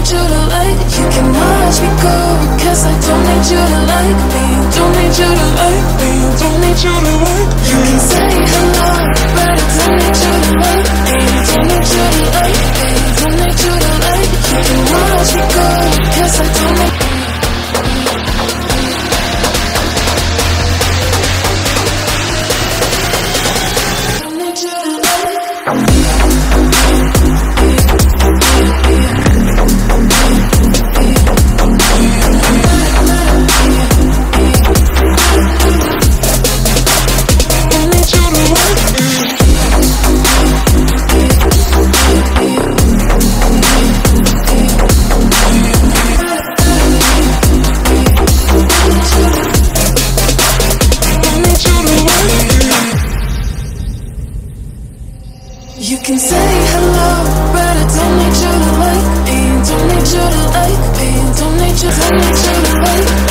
need you to like. You can watch me go Because I don't need you to like me. Don't need you to like me. Don't need you to like me You can say hello, but I don't need you to like me. Don't need you to like me. Don't need you, don't need you to like me.